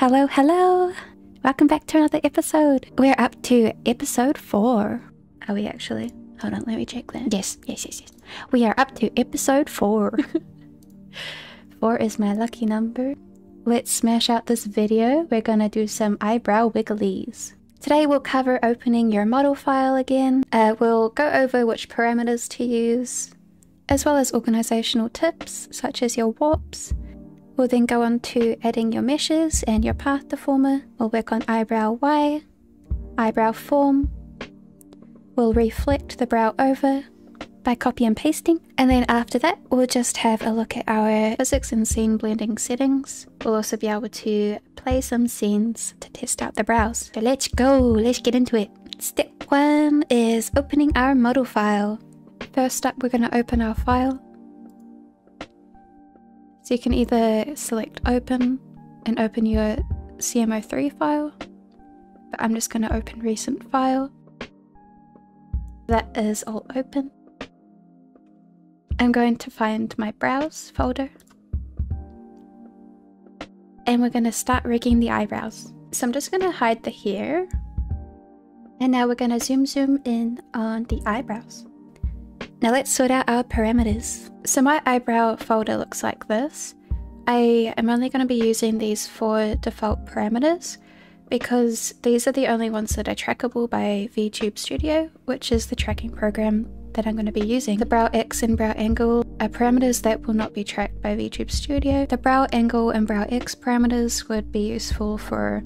Hello, hello! Welcome back to another episode. We're up to episode four. Are we actually? Hold on, let me check that. Yes, yes, yes, yes. We are up to episode four. four is my lucky number. Let's smash out this video. We're gonna do some eyebrow wigglies. Today we'll cover opening your model file again. Uh, we'll go over which parameters to use, as well as organizational tips such as your warps, We'll then go on to adding your meshes and your path deformer. We'll work on eyebrow Y, eyebrow form. We'll reflect the brow over by copy and pasting. And then after that, we'll just have a look at our physics and scene blending settings. We'll also be able to play some scenes to test out the brows. So let's go, let's get into it. Step one is opening our model file. First up, we're going to open our file. So you can either select open and open your CMO3 file, but I'm just going to open recent file. That is all open. I'm going to find my browse folder. And we're going to start rigging the eyebrows. So I'm just going to hide the hair. And now we're going to zoom zoom in on the eyebrows. Now let's sort out our parameters. So my eyebrow folder looks like this. I am only going to be using these four default parameters because these are the only ones that are trackable by VTube Studio, which is the tracking program that I'm going to be using. The brow X and brow angle are parameters that will not be tracked by VTube Studio. The brow angle and brow X parameters would be useful for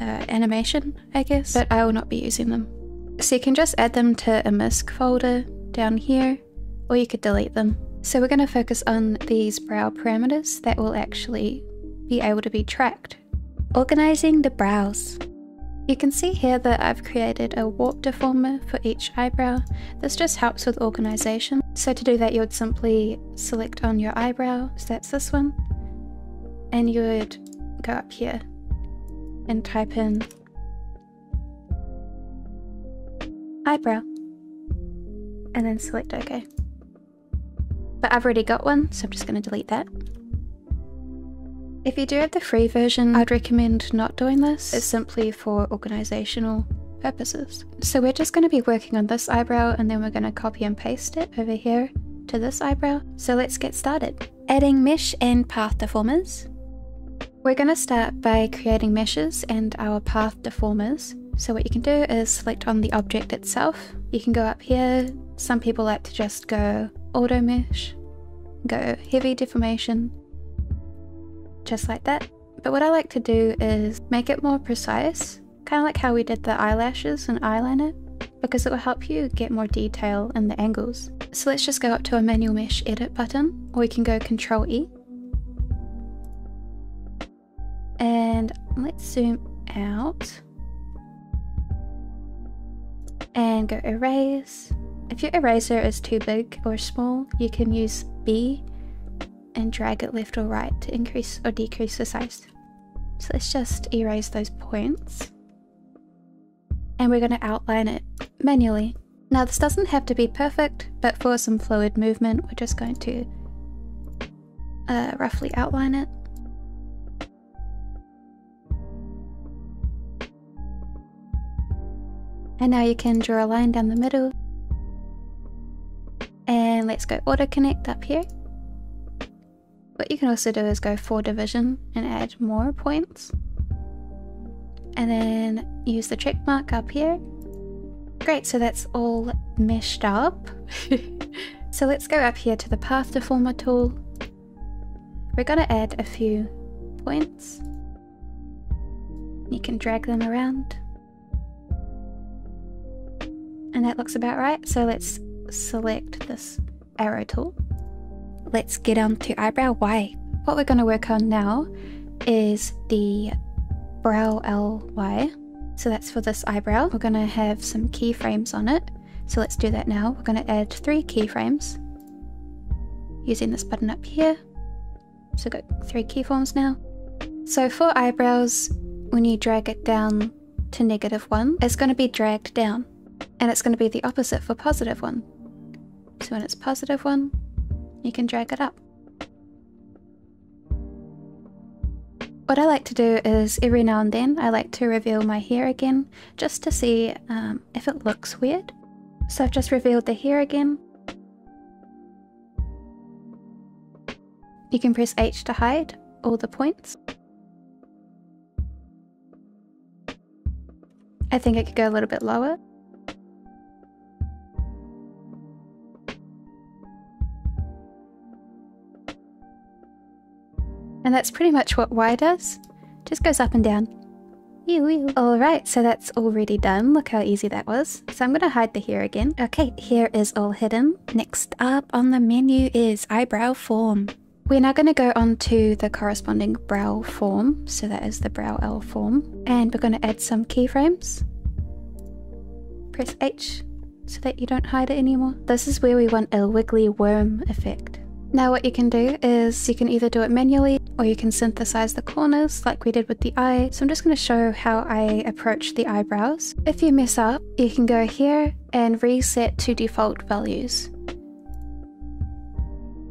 uh, animation, I guess, but I will not be using them. So you can just add them to a MISC folder down here, or you could delete them. So we're going to focus on these brow parameters that will actually be able to be tracked. Organizing the brows. You can see here that I've created a warp deformer for each eyebrow. This just helps with organization. So to do that, you would simply select on your eyebrow, so that's this one, and you would go up here and type in eyebrow and then select OK. But I've already got one, so I'm just going to delete that. If you do have the free version, I'd recommend not doing this. It's simply for organizational purposes. So we're just going to be working on this eyebrow and then we're going to copy and paste it over here to this eyebrow. So let's get started. Adding mesh and path deformers. We're going to start by creating meshes and our path deformers. So what you can do is select on the object itself. You can go up here. Some people like to just go auto mesh, go heavy deformation, just like that. But what I like to do is make it more precise, kind of like how we did the eyelashes and eyeliner, because it will help you get more detail in the angles. So let's just go up to a manual mesh edit button, or we can go control E. And let's zoom out and go erase. If your eraser is too big or small, you can use B and drag it left or right to increase or decrease the size. So let's just erase those points. And we're going to outline it manually. Now this doesn't have to be perfect, but for some fluid movement, we're just going to uh, roughly outline it. And now you can draw a line down the middle. And let's go auto connect up here. What you can also do is go for division and add more points. And then use the check mark up here. Great, so that's all meshed up. so let's go up here to the path deformer tool. We're to add a few points. You can drag them around. And that looks about right. So let's select this arrow tool. Let's get on to eyebrow Y. What we're going to work on now is the brow LY. So that's for this eyebrow. We're going to have some keyframes on it. So let's do that now. We're going to add three keyframes using this button up here. So we've got three keyforms now. So for eyebrows, when you drag it down to negative one, it's going to be dragged down and it's going to be the opposite for positive 1. So when it's positive 1, you can drag it up. What I like to do is every now and then I like to reveal my hair again just to see um, if it looks weird. So I've just revealed the hair again. You can press H to hide all the points. I think it could go a little bit lower. And that's pretty much what Y does. Just goes up and down. Alright, so that's already done. Look how easy that was. So I'm going to hide the hair again. Okay, hair is all hidden. Next up on the menu is eyebrow form. We're now going to go on to the corresponding brow form. So that is the brow L form. And we're going to add some keyframes. Press H so that you don't hide it anymore. This is where we want a wiggly worm effect. Now what you can do is you can either do it manually or you can synthesize the corners like we did with the eye. So I'm just going to show how I approach the eyebrows. If you mess up, you can go here and reset to default values.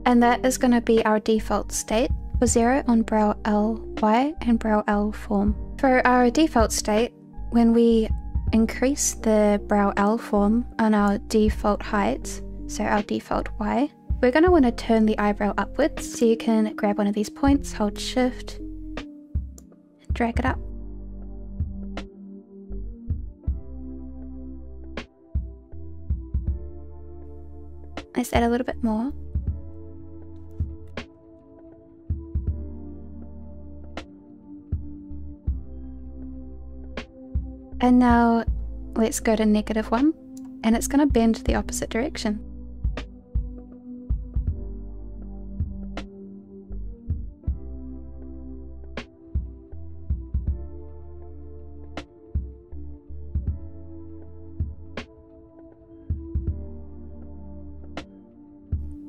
And that is going to be our default state for 0 on brow L Y and brow L form. For our default state, when we increase the brow L form on our default height, so our default Y, we're going to want to turn the eyebrow upwards, so you can grab one of these points, hold shift, drag it up. Let's add a little bit more. And now let's go to negative one, and it's going to bend the opposite direction.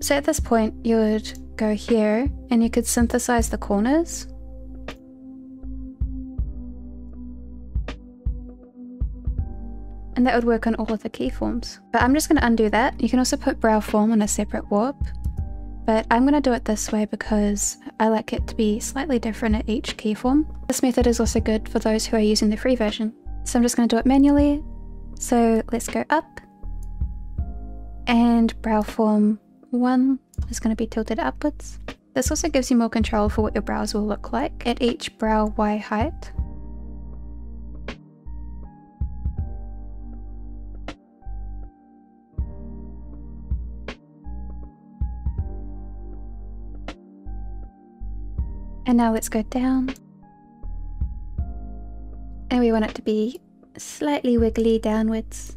So at this point, you would go here and you could synthesize the corners. And that would work on all of the keyforms. But I'm just going to undo that. You can also put brow form on a separate warp. But I'm going to do it this way because I like it to be slightly different at each keyform. This method is also good for those who are using the free version. So I'm just going to do it manually. So let's go up and brow form one is going to be tilted upwards. This also gives you more control for what your brows will look like at each brow Y height. And now let's go down. And we want it to be slightly wiggly downwards.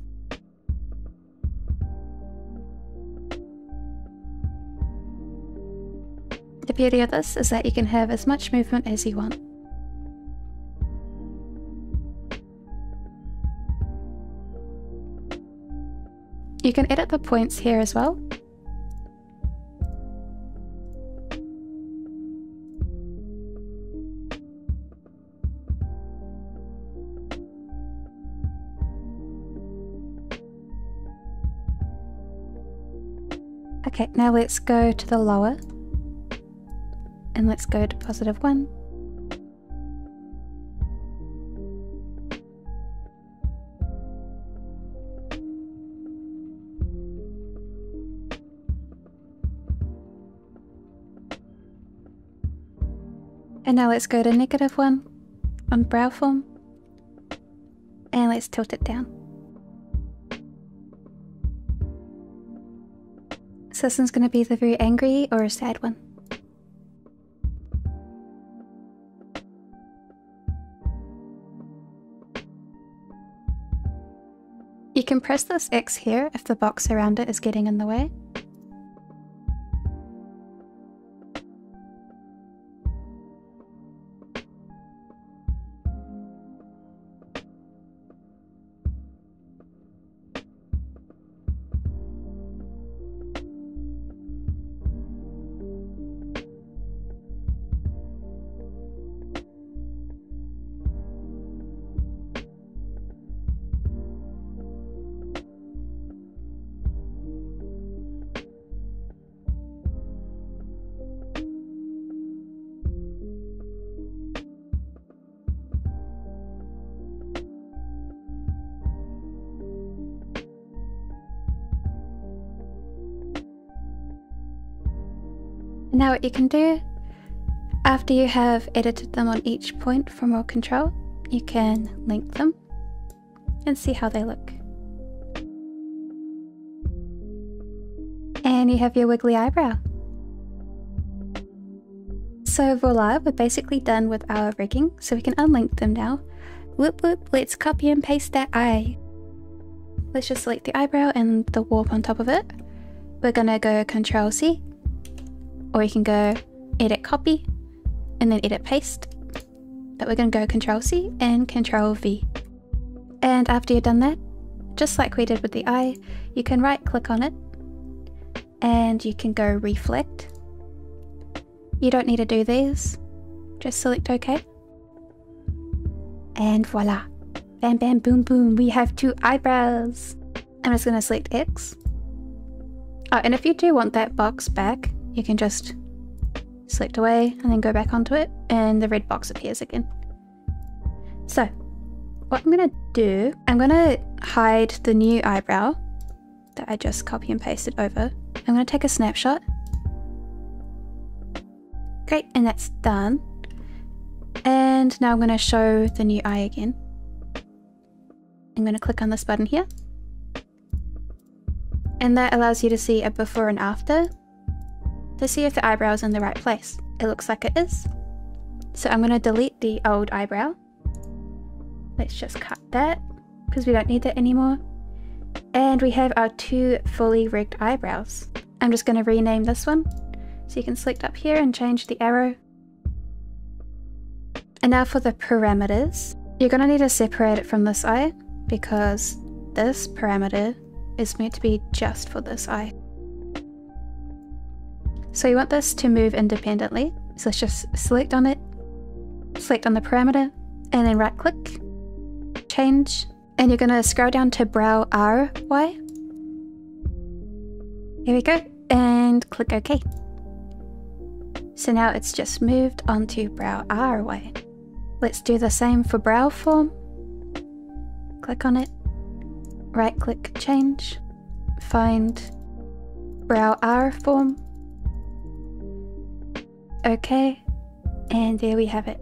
The beauty of this is that you can have as much movement as you want. You can edit the points here as well. Okay, now let's go to the lower and let's go to positive 1. And now let's go to negative 1 on brow form and let's tilt it down. So this one's going to be the very angry or a sad one. Can press this X here if the box around it is getting in the way. Now what you can do, after you have edited them on each point for more Control, you can link them and see how they look. And you have your wiggly eyebrow. So voila, we're basically done with our rigging, so we can unlink them now. Whoop whoop, let's copy and paste that eye. Let's just select the eyebrow and the warp on top of it. We're gonna go Control C, or you can go Edit Copy, and then Edit Paste. But we're gonna go Control C and Control V. And after you've done that, just like we did with the eye, you can right click on it and you can go reflect. You don't need to do these, just select OK. And voila, bam bam boom boom, we have two eyebrows. I'm just going to select X. Oh, and if you do want that box back, you can just select away and then go back onto it and the red box appears again. So what I'm gonna do, I'm gonna hide the new eyebrow that I just copy and pasted over. I'm gonna take a snapshot. Great, and that's done. And now I'm gonna show the new eye again. I'm gonna click on this button here. And that allows you to see a before and after to see if the eyebrow is in the right place. It looks like it is. So I'm gonna delete the old eyebrow. Let's just cut that because we don't need that anymore. And we have our two fully rigged eyebrows. I'm just going to rename this one. So you can select up here and change the arrow. And now for the parameters. You're going to need to separate it from this eye because this parameter is meant to be just for this eye. So you want this to move independently. So let's just select on it, select on the parameter, and then right click, change, and you're gonna scroll down to brow R Y. Here we go, and click OK. So now it's just moved onto brow R Y. Let's do the same for brow form. Click on it, right click change, find brow R form, Okay, and there we have it.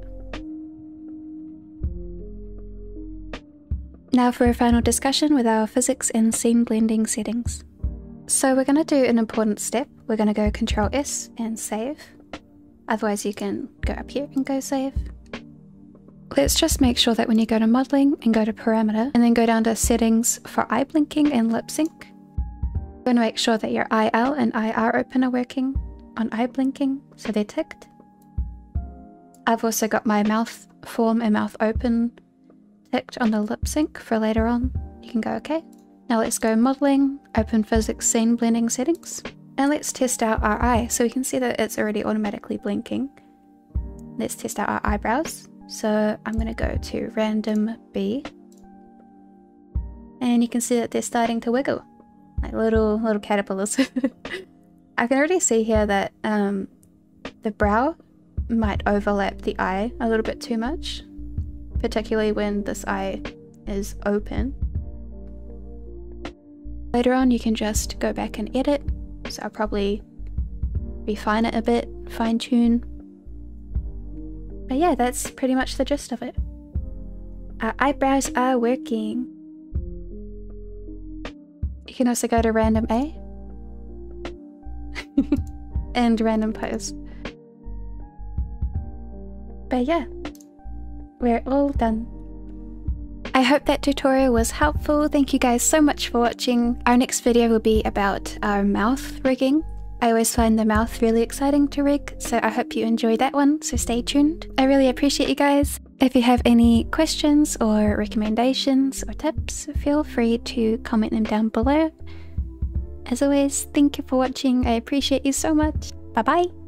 Now for a final discussion with our physics and scene blending settings. So we're going to do an important step. We're going to go Control S and save. Otherwise you can go up here and go save. Let's just make sure that when you go to modeling and go to parameter and then go down to settings for eye blinking and lip sync, we're going to make sure that your IL and IR open are working on eye blinking, so they're ticked. I've also got my mouth form and mouth open ticked on the lip sync for later on. You can go okay. Now let's go modeling, open physics scene blending settings, and let's test out our eye. So we can see that it's already automatically blinking. Let's test out our eyebrows. So I'm gonna go to random B. And you can see that they're starting to wiggle, like little little caterpillars. I can already see here that um, the brow might overlap the eye a little bit too much, particularly when this eye is open. Later on you can just go back and edit, so I'll probably refine it a bit, fine tune. But yeah, that's pretty much the gist of it. Our eyebrows are working. You can also go to random A and random pose. But yeah, we're all done. I hope that tutorial was helpful. Thank you guys so much for watching. Our next video will be about our mouth rigging. I always find the mouth really exciting to rig, so I hope you enjoy that one, so stay tuned. I really appreciate you guys. If you have any questions or recommendations or tips, feel free to comment them down below. As always, thank you for watching. I appreciate you so much. Bye bye.